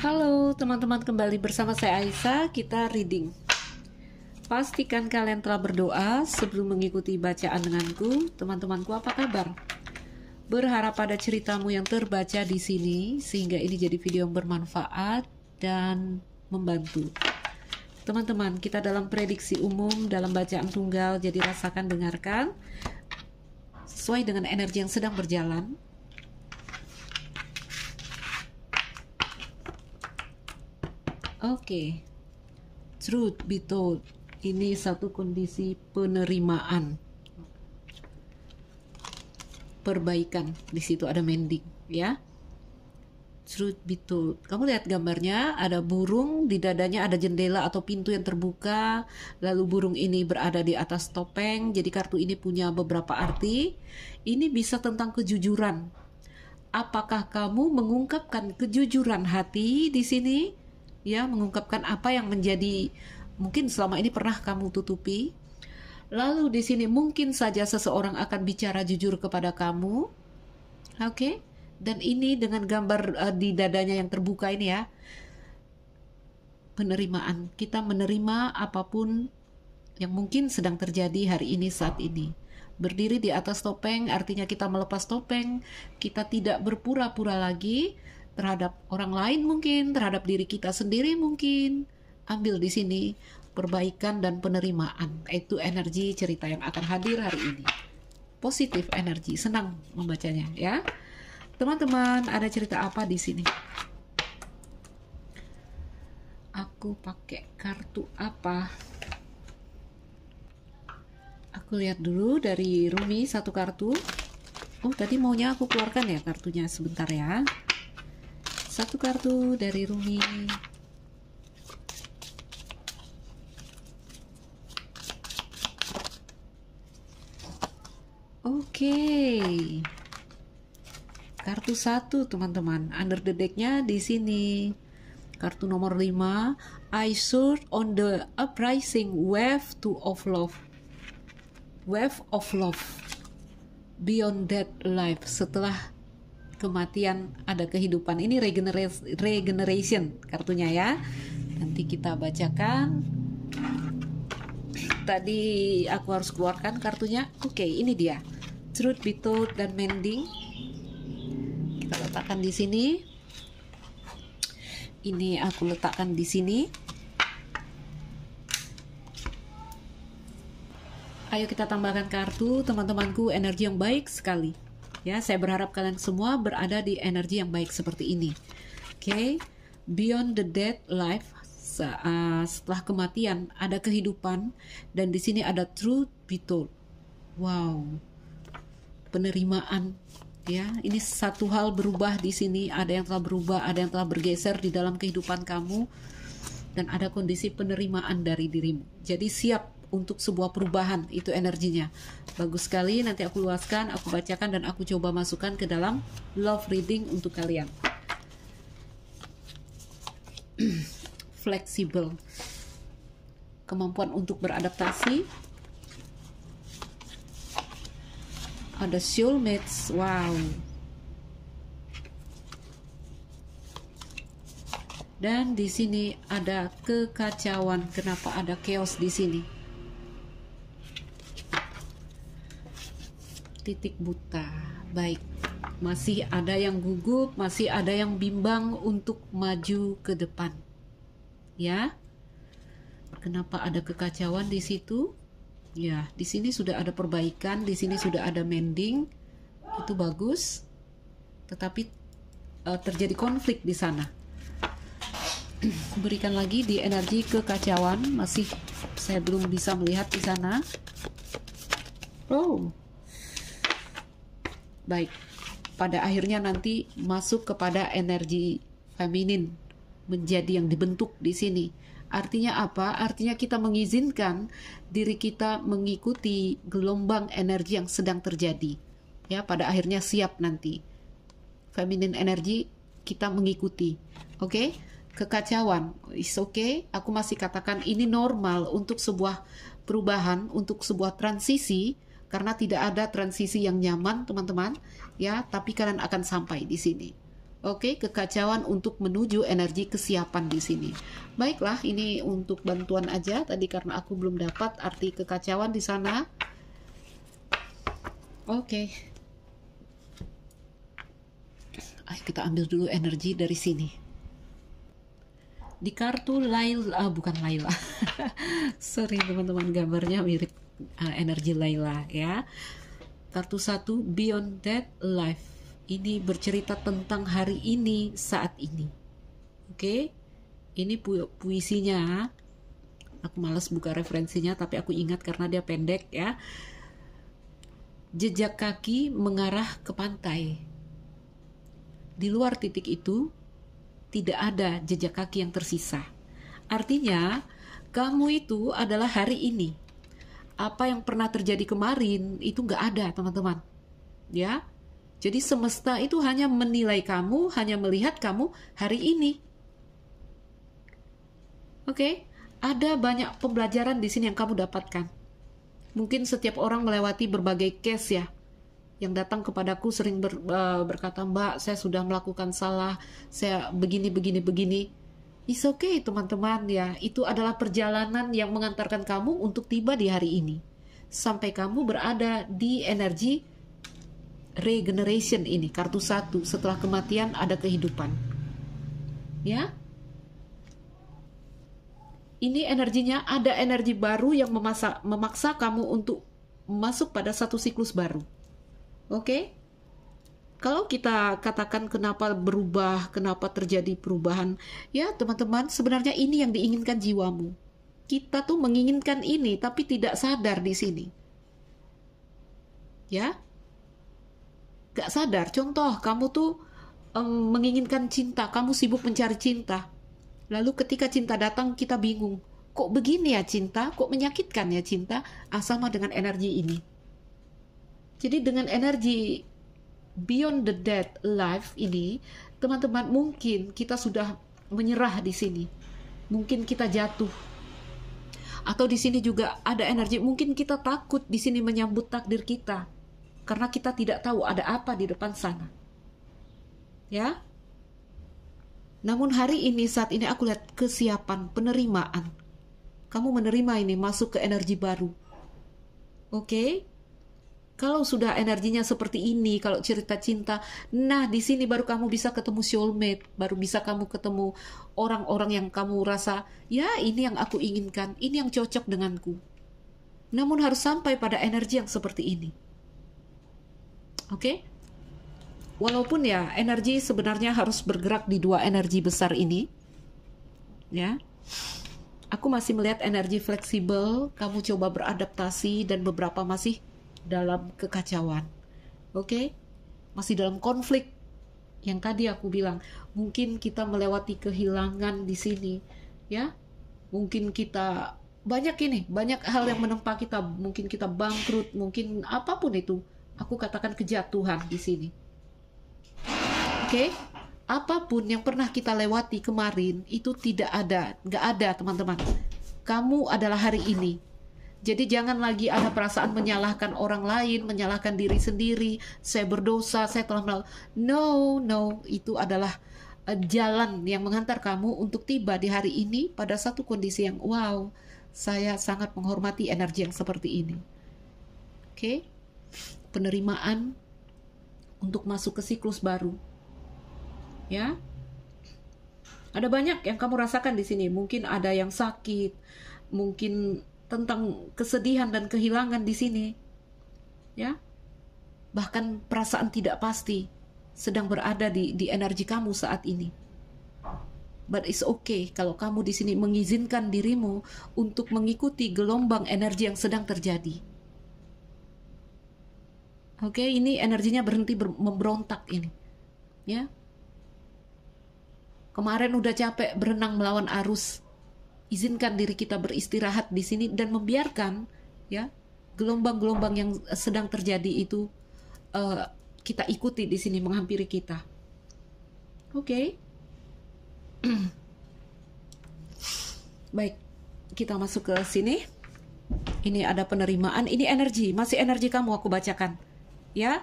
Halo teman-teman kembali bersama saya Aisyah. Kita reading. Pastikan kalian telah berdoa sebelum mengikuti bacaan denganku. Teman-temanku apa kabar? Berharap pada ceritamu yang terbaca di sini Sehingga ini jadi video yang bermanfaat dan membantu. Teman-teman kita dalam prediksi umum dalam bacaan tunggal Jadi rasakan dengarkan. Sesuai dengan energi yang sedang berjalan Oke, okay. truth be told, ini satu kondisi penerimaan, perbaikan. Di situ ada mending, ya. Truth be told, kamu lihat gambarnya, ada burung di dadanya ada jendela atau pintu yang terbuka, lalu burung ini berada di atas topeng. Jadi kartu ini punya beberapa arti. Ini bisa tentang kejujuran. Apakah kamu mengungkapkan kejujuran hati di sini? Ya mengungkapkan apa yang menjadi mungkin selama ini pernah kamu tutupi. Lalu di sini mungkin saja seseorang akan bicara jujur kepada kamu. Oke? Okay? Dan ini dengan gambar uh, di dadanya yang terbuka ini ya. Penerimaan. Kita menerima apa pun yang mungkin sedang terjadi hari ini saat ini. Berdiri di atas topeng artinya kita melepas topeng, kita tidak berpura-pura lagi, terhadap orang lain mungkin, terhadap diri kita sendiri mungkin. Ambil di sini perbaikan dan penerimaan. Itu energi cerita yang akan hadir hari ini. Positif energi, senang membacanya ya. Teman-teman, ada cerita apa di sini? Aku pakai kartu apa? Aku lihat dulu dari Rumi satu kartu. Oh, tadi maunya aku keluarkan ya kartunya sebentar ya satu kartu dari Rumi. Oke. Kartu satu teman-teman. Under the decknya di sini. Kartu nomor 5 I surf on the uprising wave to of love. Wave of love. Beyond that life. Setelah kematian ada kehidupan. Ini regeneration, regeneration kartunya ya. Nanti kita bacakan. Tadi aku harus keluarkan kartunya. Oke ini dia. Truth be told dan mending. Kita letakkan di sini. Ini aku letakkan di sini. Ayo kita tambahkan kartu teman-temanku. Energi yang baik sekali. Ya, saya berharap kalian semua berada di energi yang baik seperti ini. Oke, okay? beyond the death life uh, setelah kematian ada kehidupan dan di sini ada truth be told. Wow. Penerimaan ya. Ini satu hal berubah di sini, ada yang telah berubah, ada yang telah bergeser di dalam kehidupan kamu dan ada kondisi penerimaan dari dirimu. Jadi siap untuk sebuah perubahan itu energinya. Bagus sekali nanti aku luaskan aku bacakan dan aku coba masukkan ke dalam love reading untuk kalian. Fleksibel. Kemampuan untuk beradaptasi. Ada soulmates wow. Dan di sini ada kekacauan. Kenapa ada chaos di sini titik buta. Baik, masih ada yang gugup, masih ada yang bimbang untuk maju ke depan. Ya. Kenapa ada kekacauan di situ? Ya, di sini sudah ada perbaikan, di sini sudah ada mending. Itu bagus. Tetapi uh, terjadi konflik di sana. Berikan lagi di energi kekacauan, masih saya belum bisa melihat di sana. Oh, Baik, pada akhirnya nanti masuk kepada energi feminin menjadi yang dibentuk di sini. Artinya apa? Artinya kita mengizinkan diri kita mengikuti gelombang energi yang sedang terjadi. Ya, pada akhirnya siap nanti. Feminin energi kita mengikuti. Oke? Okay? Kekacauan, is okay. Aku masih katakan ini normal untuk sebuah perubahan, untuk sebuah transisi karena tidak ada transisi yang nyaman teman-teman ya tapi kalian akan sampai di sini Oke, kekacauan untuk menuju energi kesiapan di sini. Baiklah, ini untuk bantuan aja tadi karena aku belum dapat arti kekacauan di sana. Oke. Ayo kita ambil dulu energi dari sini. Di kartu Laila, ah, bukan Laila. Sorry teman-teman, gambarnya mirip uh, energi Laila ya. Kartu satu Beyond Death Life ini bercerita tentang hari ini saat ini. Oke, okay? ini pu puisinya. Aku males buka referensinya, tapi aku ingat karena dia pendek ya. Jejak kaki mengarah ke pantai. Di luar titik itu tidak ada jejak kaki yang tersisa. Artinya, kamu itu adalah hari ini. Apa yang pernah terjadi kemarin itu nggak ada, teman-teman. Ya, jadi semesta itu hanya menilai kamu, hanya melihat kamu hari ini. Oke, okay? ada banyak pembelajaran di sini yang kamu dapatkan. Mungkin setiap orang melewati berbagai case ya, yang datang kepadaku sering ber, uh, berkata, Mbak, saya sudah melakukan salah, saya begini, begini, begini. It's okay teman-teman ya, itu adalah perjalanan yang mengantarkan kamu untuk tiba di hari ini. Sampai kamu berada di energi regeneration ini kartu satu. Setelah kematian ada kehidupan. Ya? Ini energinya ada energi baru yang memaksa, memaksa kamu untuk masuk pada satu siklus baru. Oke? okay? Kalau kita katakan kenapa berubah, kenapa terjadi perubahan, ya teman-teman, sebenarnya ini yang diinginkan jiwamu. Kita tuh menginginkan ini, tapi tidak sadar di sini. Ya, gak sadar. Contoh, kamu tuh um, menginginkan cinta, kamu sibuk mencari cinta. Lalu ketika cinta datang, kita bingung. Kok begini ya cinta? Kok menyakitkan ya cinta? Ah, sama dengan energi ini. Jadi dengan energi beyond the dead life ini, teman-teman mungkin kita sudah menyerah di sini. Mungkin kita jatuh. Atau di sini juga ada energi, mungkin kita takut di sini menyambut takdir kita karena kita tidak tahu ada apa di depan sana. Ya. Namun hari ini saat ini aku lihat kesiapan penerimaan. Kamu menerima ini masuk ke energi baru. Oke? Okay? Kalau sudah energinya seperti ini, kalau cerita cinta, nah di sini baru kamu bisa ketemu soulmate, baru bisa kamu ketemu orang-orang yang kamu rasa, ya ini yang aku inginkan, ini yang cocok denganku. Namun harus sampai pada energi yang seperti ini. Oke? Okay? Walaupun ya energi sebenarnya harus bergerak di dua energi besar ini. Ya. Aku masih melihat energi fleksibel, kamu coba beradaptasi dan beberapa masih dalam kekacauan. Oke? Okay? Masih dalam konflik yang tadi aku bilang, mungkin kita melewati kehilangan di sini, ya. Mungkin kita banyak ini, banyak hal yang menempa kita, mungkin kita bangkrut, mungkin apa pun itu Aku katakan kejatuhan di sini. Oke, okay? apa pun yang pernah kita lewati kemarin itu tidak ada, nggak ada teman-teman. Kamu adalah hari ini. Jadi jangan lagi ada perasaan menyalahkan orang lain, menyalahkan diri sendiri. Saya berdosa, saya telah melakukan. No, no, itu adalah uh, jalan yang mengantar kamu untuk tiba di hari ini pada satu kondisi yang wow. Saya sangat menghormati energi yang seperti ini. Oke. Okay? penerimaan untuk masuk ke siklus baru. Ya. Ada banyak yang kamu rasakan di sini. Mungkin ada yang sakit, mungkin tentang kesedihan dan kehilangan di sini. Ya. Bahkan perasaan tidak pasti sedang berada di di energi kamu saat ini. But it's okay kalau kamu di sini mengizinkan dirimu untuk mengikuti gelombang energi yang sedang terjadi Oke, okay, ini energinya berhenti ber memberontak ini. Ya. Kemarin udah capek berenang melawan arus. Izinkan diri kita beristirahat di sini dan membiarkan ya gelombang-gelombang yang sedang terjadi itu uh, kita ikuti di sini menghampiri kita. Oke. Okay. Baik, kita masuk ke sini. Ini ada penerimaan, ini energi, masih energi kamu aku bacakan ya.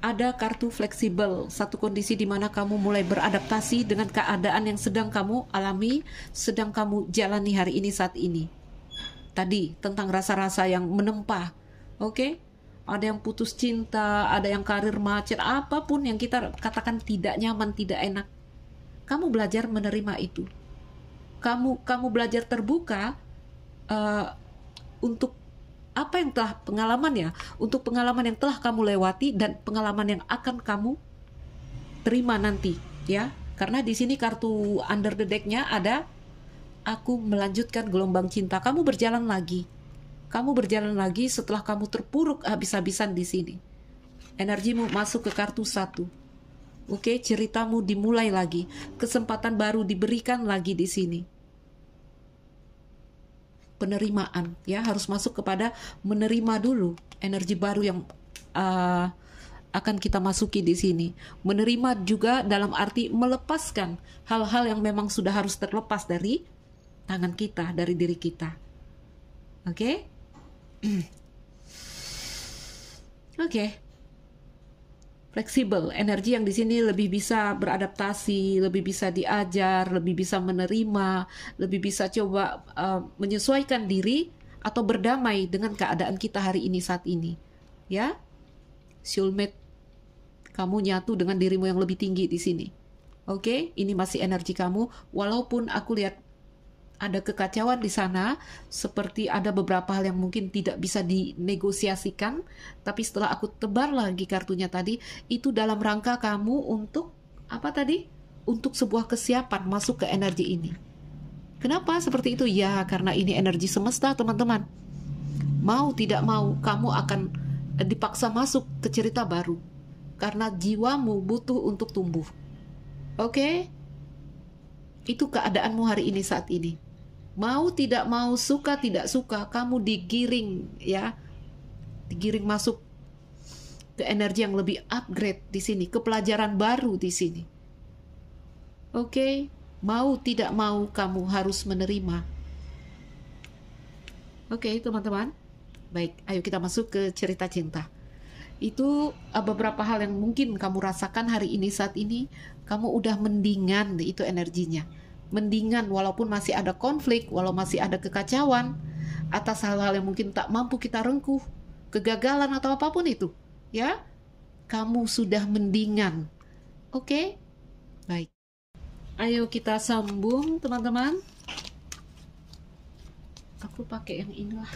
Ada kartu fleksibel, satu kondisi di mana kamu mulai beradaptasi dengan keadaan yang sedang kamu alami, sedang kamu jalani hari ini saat ini. Tadi tentang rasa-rasa yang menempa, oke? Okay? Ada yang putus cinta, ada yang karir macet, apa pun yang kita katakan tidak nyaman, tidak enak. Kamu belajar menerima itu. Kamu kamu belajar terbuka uh, untuk apa yang telah pengalaman ya untuk pengalaman yang telah kamu lewati dan pengalaman yang akan kamu terima nanti ya? Karena di sini kartu under the decknya ada aku melanjutkan gelombang cinta. Kamu berjalan lagi. Kamu berjalan lagi setelah kamu terpuruk habis-habisan di sini. Energimu masuk ke kartu satu. Oke ceritamu dimulai lagi. Kesempatan baru diberikan lagi di sini penerimaan ya harus masuk kepada menerima dulu energi baru yang uh, akan kita masuki di sini. Menerima juga dalam arti melepaskan hal-hal yang memang sudah harus terlepas dari tangan kita dari diri kita. Oke? Okay? oke. okay fleksibel, energi yang di sini lebih bisa beradaptasi, lebih bisa diajar, lebih bisa menerima, lebih bisa coba uh, menyesuaikan diri atau berdamai dengan keadaan kita hari ini saat ini. Ya, soulmate, kamu nyatu dengan dirimu yang lebih tinggi di sini. Oke, okay? ini masih energi kamu. Walaupun aku lihat ada kekacauan di sana, seperti ada beberapa hal yang mungkin tidak bisa dinegosiasikan, tapi setelah aku tebar lagi kartunya tadi, itu dalam rangka kamu untuk apa tadi? Untuk sebuah kesiapan masuk ke energi ini. Kenapa seperti itu? Ya, karena ini energi semesta, teman-teman. Mau tidak mau, kamu akan dipaksa masuk ke cerita baru. Karena jiwamu butuh untuk tumbuh. Oke? Okay? Itu keadaanmu hari ini saat ini Mau tidak mau, suka tidak suka, kamu digiring ya. Digiring masuk ke energi yang lebih upgrade di sini, ke pelajaran baru di sini. Oke, okay? mau tidak mau kamu harus menerima. Oke, okay, teman-teman. Baik, ayo kita masuk ke cerita cinta. Itu uh, beberapa hal yang mungkin kamu rasakan hari ini saat ini, kamu udah mendingan itu energinya mendingan walaupun masih ada konflik, walau masih ada kekacauan atas hal-hal yang mungkin tak mampu kita rengkuh, kegagalan atau apa pun itu, ya. Kamu sudah mendingan. Oke? Okay? Baik. Ayo kita sambung, teman-teman. Aku pakai yang inilah.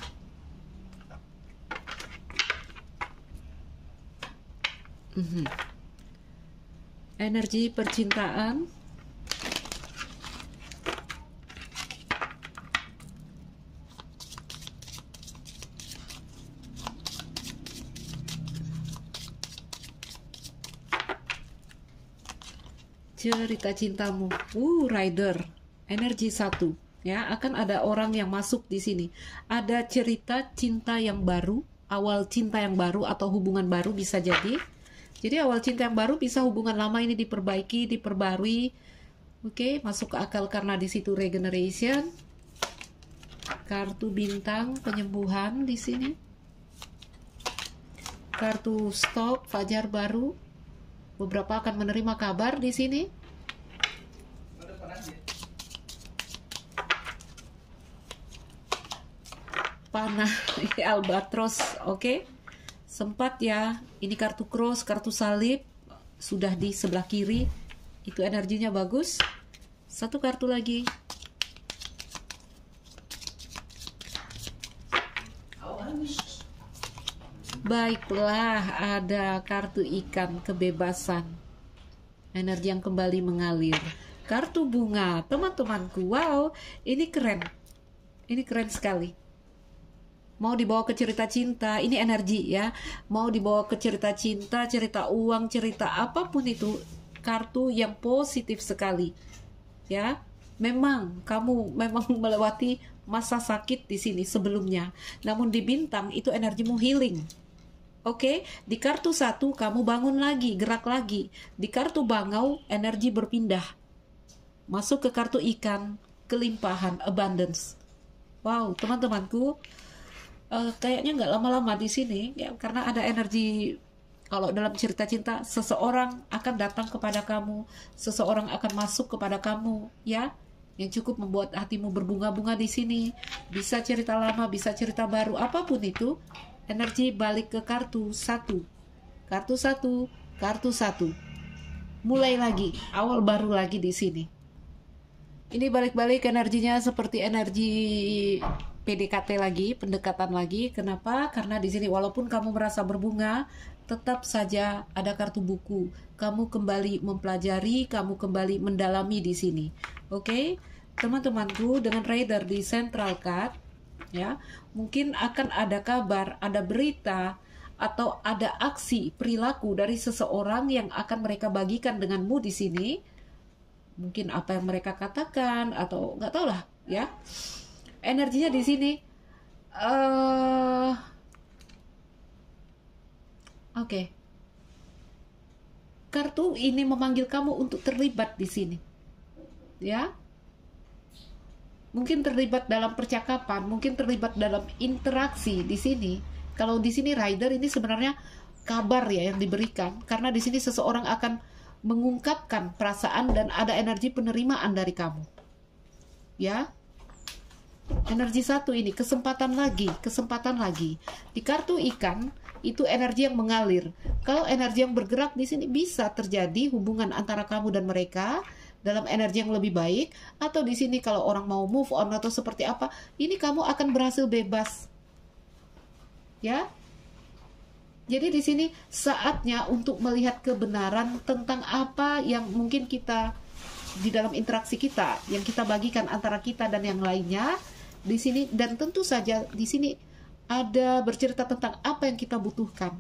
Mm -hmm. Energi percintaan cerita cintamu. Uh, rider, energi satu. Ya, akan ada orang yang masuk di sini. Ada cerita cinta yang baru, awal cinta yang baru atau hubungan baru bisa jadi. Jadi awal cinta yang baru bisa hubungan lama ini diperbaiki, diperbarui. Oke, okay, masuk ke akal karena di situ regeneration. Kartu bintang penyembuhan di sini. Kartu stop fajar baru Beberapa akan menerima kabar di sini. Panah albatros, oke. Okay? Sempat ya, ini kartu cross, kartu salib sudah di sebelah kiri. Itu energinya bagus. Satu kartu lagi. Baiklah, ada kartu ikan kebebasan. Energi yang kembali mengalir. Kartu bunga, teman-temanku. Wow, ini keren. Ini keren sekali. Mau dibawa ke cerita cinta, ini energi ya. Mau dibawa ke cerita cinta, cerita uang, cerita apa pun itu, kartu yang positif sekali. Ya, memang kamu memang melewati masa sakit di sini sebelumnya. Namun di bintang itu energimu healing Oke, di kartu satu kamu bangun lagi, gerak lagi. Di kartu bangau energi berpindah. Masuk ke kartu ikan, kelimpahan, abundance. Wow, teman-temanku, uh, kayaknya nggak lama-lama di sini ya karena ada energi Kalau dalam cerita cinta, seseorang akan datang kepada kamu, seseorang akan masuk kepada kamu, ya, yang cukup membuat hatimu berbunga-bunga di sini. Bisa cerita lama, bisa cerita baru, apa pun itu. Energi balik ke kartu satu, kartu satu, kartu satu. Mulai lagi, awal baru lagi di sini. Ini balik-balik energinya seperti energi PDKT lagi, pendekatan lagi. Kenapa? Karena di sini walaupun kamu merasa berbunga, tetap saja ada kartu buku. Kamu kembali mempelajari, kamu kembali mendalami di sini. Oke, okay? teman-temanku dengan rider di Central Card, ya mungkin akan ada kabar, ada berita atau ada aksi perilaku dari seseorang yang akan mereka bagikan denganmu di sini. Mungkin apa yang mereka katakan atau nggak tahu lah, ya. Energinya di sini. Uh, Oke. Okay. Kartu ini memanggil kamu untuk terlibat di sini. Ya. Mungkin terlibat dalam percakapan, mungkin terlibat dalam interaksi di sini. Kalau di sini rider ini sebenarnya kabar ya yang diberikan karena di sini seseorang akan mengungkapkan perasaan dan ada energi penerimaan dari kamu. Ya. Energi satu ini kesempatan lagi, kesempatan lagi. Di kartu ikan itu energi yang mengalir. Kalau energi yang bergerak di sini bisa terjadi hubungan antara kamu dan mereka dalam energi yang lebih baik atau di sini kalau orang mau move on atau seperti apa, ini kamu akan berhasil bebas. Ya. Jadi di sini saatnya untuk melihat kebenaran tentang apa yang mungkin kita di dalam interaksi kita yang kita bagikan antara kita dan yang lainnya di sini dan tentu saja di sini ada bercerita tentang apa yang kita butuhkan.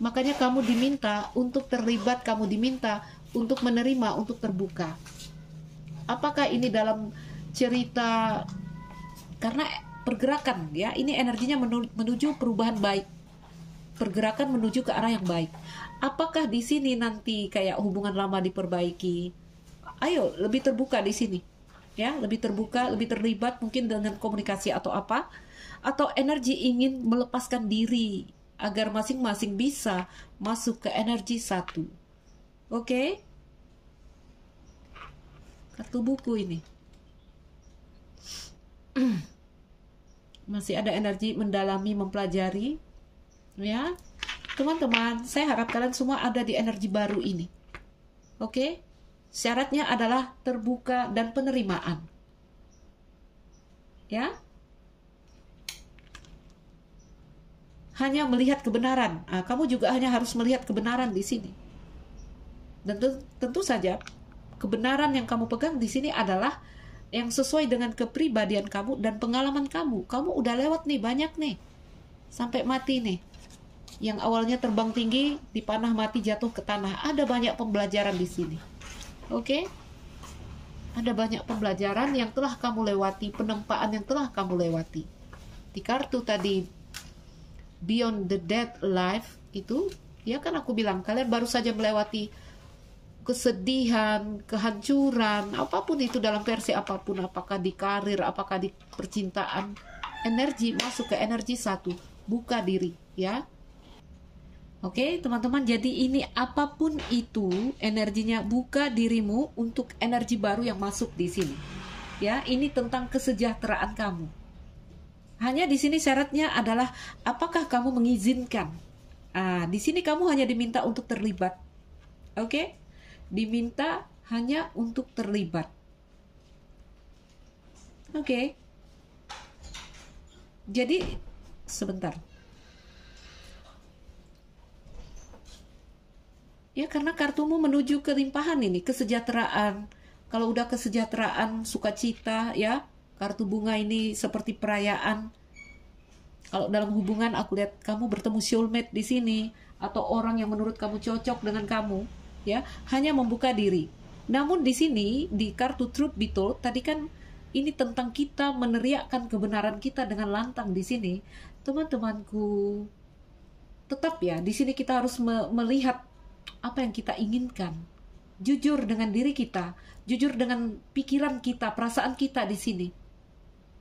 Makanya kamu diminta untuk terlibat, kamu diminta untuk menerima, untuk terbuka. Apakah ini dalam cerita karena pergerakan ya, ini energinya menuju perubahan baik. Pergerakan menuju ke arah yang baik. Apakah di sini nanti kayak hubungan lama diperbaiki? Ayo lebih terbuka di sini. Ya, lebih terbuka, lebih terlibat mungkin dengan komunikasi atau apa atau energi ingin melepaskan diri agar masing-masing bisa masuk ke energi satu. Oke? Okay? Kartu buku ini. Masih ada energi mendalami, mempelajari. Ya. Teman-teman, saya harap kalian semua ada di energi baru ini. Oke? Okay? Syaratnya adalah terbuka dan penerimaan. Ya? hanya melihat kebenaran. Nah, kamu juga hanya harus melihat kebenaran di sini. Dan tentu saja kebenaran yang kamu pegang di sini adalah yang sesuai dengan kepribadian kamu dan pengalaman kamu. Kamu udah lewat nih banyak nih. Sampai mati nih. Yang awalnya terbang tinggi, dipanah mati jatuh ke tanah. Ada banyak pembelajaran di sini. Oke? Okay? Ada banyak pembelajaran yang telah kamu lewati, penempaan yang telah kamu lewati. Di kartu tadi beyond the dead life itu ya kan aku bilang kalian baru saja melewati kesedihan, kehancuran, apa pun itu dalam versi apa pun, apakah di karir, apakah di percintaan, energi masuk ke energi satu, buka diri, ya. Oke, teman-teman, jadi ini apa pun itu energinya buka dirimu untuk energi baru yang masuk di sini. Ya, ini tentang kesejahteraan kamu. Hanya di sini syaratnya adalah apakah kamu mengizinkan. Ah, di sini kamu hanya diminta untuk terlibat. Oke? Diminta hanya untuk terlibat. Oke. Okay. Jadi sebentar. Ya karena kartumu menuju kelimpahan ini, kesejahteraan. Kalau udah kesejahteraan, sukacita ya, kartu bunga ini seperti perayaan. Kalau dalam hubungan aku lihat kamu bertemu soulmate di sini atau orang yang menurut kamu cocok dengan kamu, ya, hanya membuka diri. Namun di sini di kartu truth be told tadi kan ini tentang kita meneriakkan kebenaran kita dengan lantang di sini. Teman-temanku, tetap ya di sini kita harus me melihat apa yang kita inginkan. Jujur dengan diri kita, jujur dengan pikiran kita, perasaan kita di sini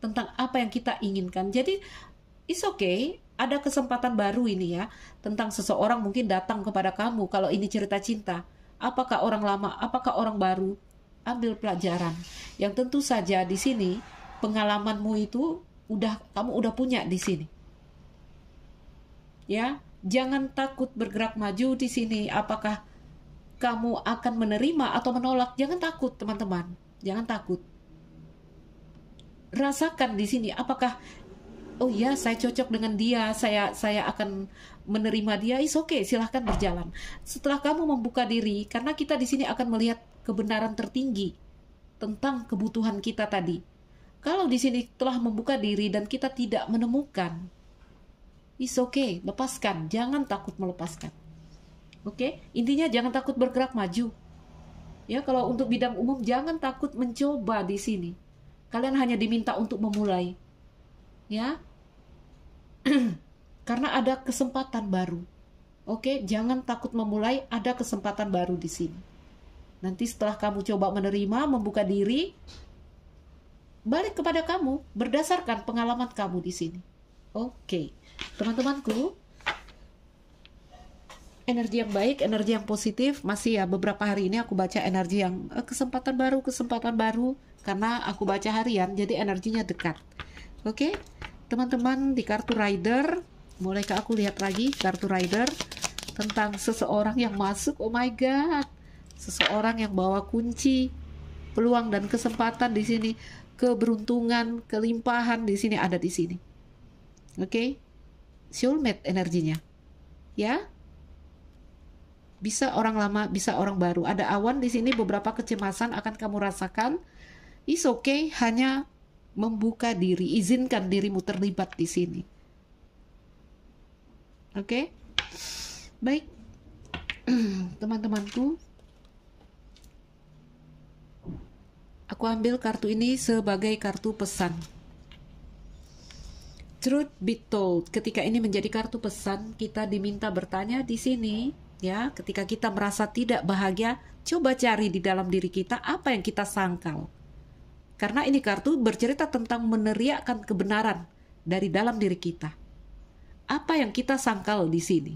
tentang apa yang kita inginkan. Jadi It's okay, ada kesempatan baru ini ya tentang seseorang mungkin datang kepada kamu kalau ini cerita cinta. Apakah orang lama, apakah orang baru? Ambil pelajaran. Yang tentu saja di sini pengalamanmu itu udah kamu udah punya di sini. Ya, jangan takut bergerak maju di sini. Apakah kamu akan menerima atau menolak? Jangan takut, teman-teman. Jangan takut. Rasakan di sini apakah oh iya saya cocok dengan dia, saya saya akan menerima dia, is oke, okay, silahkan berjalan. Setelah kamu membuka diri, karena kita di sini akan melihat kebenaran tertinggi tentang kebutuhan kita tadi. Kalau di sini telah membuka diri dan kita tidak menemukan, is oke, okay, lepaskan, jangan takut melepaskan. Oke, okay? intinya jangan takut bergerak maju. Ya, kalau untuk bidang umum jangan takut mencoba di sini. Kalian hanya diminta untuk memulai. Ya, karena ada kesempatan baru. Oke, jangan takut memulai, ada kesempatan baru di sini. Nanti setelah kamu coba menerima, membuka diri, balik kepada kamu berdasarkan pengalaman kamu di sini. Oke, teman-temanku, energi yang baik, energi yang positif, masih ya beberapa hari ini aku baca energi yang eh, kesempatan baru, kesempatan baru, karena aku baca harian, jadi energinya dekat. Oke, teman-teman di kartu rider bolehkah aku lihat lagi kartu rider tentang seseorang yang masuk. Oh my god seseorang yang bawa kunci peluang dan kesempatan di sini keberuntungan kelimpahan di sini ada di sini. Oke okay? soulmate energinya. Ya bisa orang lama bisa orang baru. Ada awan di sini beberapa kecemasan akan kamu rasakan. Is okay hanya membuka diri, izinkan dirimu terlibat di sini. Oke? Okay? Baik. Teman-temanku, aku ambil kartu ini sebagai kartu pesan. Truth be told, ketika ini menjadi kartu pesan, kita diminta bertanya di sini, ya, ketika kita merasa tidak bahagia, coba cari di dalam diri kita apa yang kita sangkal karena ini kartu bercerita tentang meneriakkan kebenaran dari dalam diri kita. Apa yang kita sangkal di sini?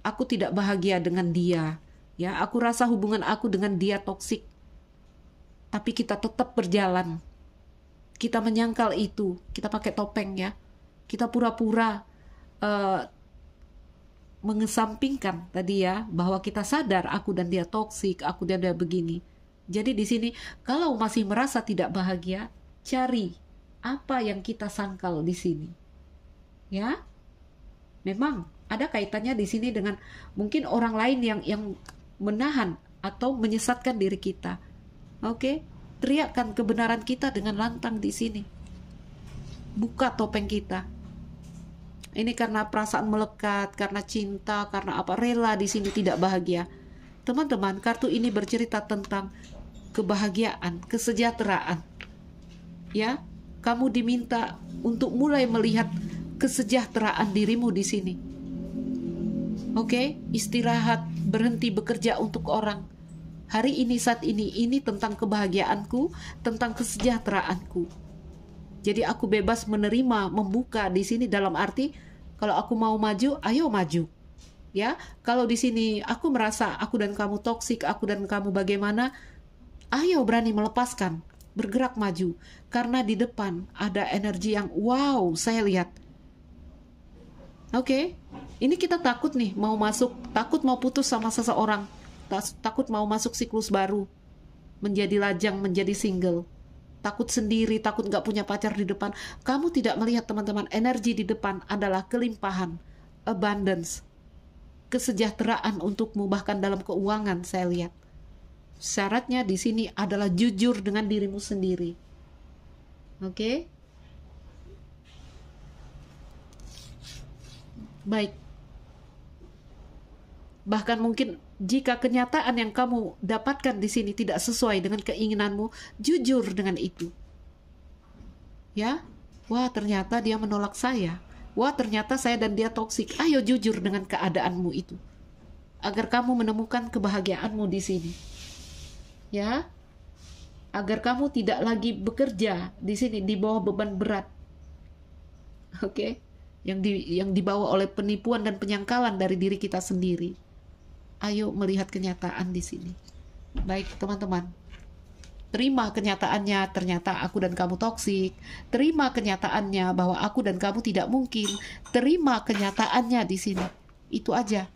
Aku tidak bahagia dengan dia. Ya, aku rasa hubungan aku dengan dia toksik. Tapi kita tetap berjalan. Kita menyangkal itu. Kita pakai topeng ya. Kita pura-pura uh, mengesampingkan tadi ya bahwa kita sadar aku dan dia toksik, aku dan dia begini. Jadi di sini kalau masih merasa tidak bahagia, cari apa yang kita sangkal di sini. Ya. Memang ada kaitannya di sini dengan mungkin orang lain yang yang menahan atau menyesatkan diri kita. Oke, teriakkan kebenaran kita dengan lantang di sini. Buka topeng kita. Ini karena perasaan melekat, karena cinta, karena apa rela di sini tidak bahagia. Teman-teman, kartu ini bercerita tentang kebahagiaan, kesejahteraan. Ya, kamu diminta untuk mulai melihat kesejahteraan dirimu di sini. Oke, istirahat, berhenti bekerja untuk orang. Hari ini saat ini ini tentang kebahagiaanku, tentang kesejahteraanku. Jadi aku bebas menerima, membuka di sini dalam arti kalau aku mau maju, ayo maju. Ya, kalau di sini aku merasa aku dan kamu toksik, aku dan kamu bagaimana, Ayo berani melepaskan, bergerak maju, karena di depan ada energi yang wow, saya lihat. Oke, okay? ini kita takut nih mau masuk, takut mau putus sama seseorang, takut mau masuk siklus baru, menjadi lajang, menjadi single, takut sendiri, takut nggak punya pacar di depan. Kamu tidak melihat teman-teman, energi di depan adalah kelimpahan, abundance, kesejahteraan untukmu bahkan dalam keuangan saya lihat. Syaratnya di sini adalah jujur dengan dirimu sendiri. Oke? Okay? Baik. Bahkan mungkin jika kenyataan yang kamu dapatkan di sini tidak sesuai dengan keinginanmu, jujur dengan itu. Ya, wah ternyata dia menolak saya. Wah ternyata saya dan dia toksik. Ayo jujur dengan keadaanmu itu. Agar kamu menemukan kebahagiaanmu di sini ya agar kamu tidak lagi bekerja di sini di bawah beban berat. Oke. Okay? yang di, yang dibawa oleh penipuan dan penyangkalan dari diri kita sendiri. Ayo melihat kenyataan di sini. Baik, teman-teman. Terima kenyataannya, ternyata aku dan kamu toksik. Terima kenyataannya bahwa aku dan kamu tidak mungkin. Terima kenyataannya di sini. Itu aja.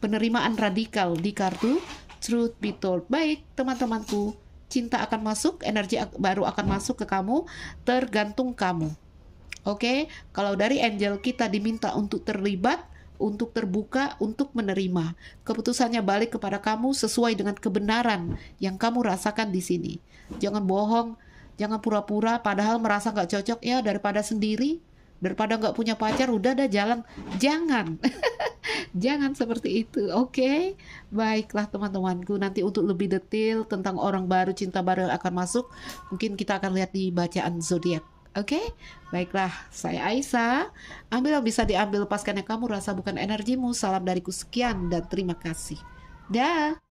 Penerimaan radikal di kartu Truth Be Told. Baik, teman-temanku. Cinta akan masuk, energi baru akan masuk ke kamu, tergantung kamu. Oke, okay? kalau dari angel kita diminta untuk terlibat, untuk terbuka, untuk menerima. Keputusannya balik kepada kamu sesuai dengan kebenaran yang kamu rasakan di sini. Jangan bohong, jangan pura-pura padahal merasa nggak cocok ya daripada sendiri, daripada nggak punya pacar udah ada jalan. Jangan, jangan seperti itu. Oke, okay? baiklah teman-temanku. Nanti untuk lebih detail tentang orang baru cinta baru akan masuk, mungkin kita akan lihat di bacaan zodiak. Oke, okay? baiklah. Saya Aisyah. Ambil yang bisa diambil, lepaskan yang kamu rasa bukan energimu. Salam dariku sekian dan terima kasih. Dah.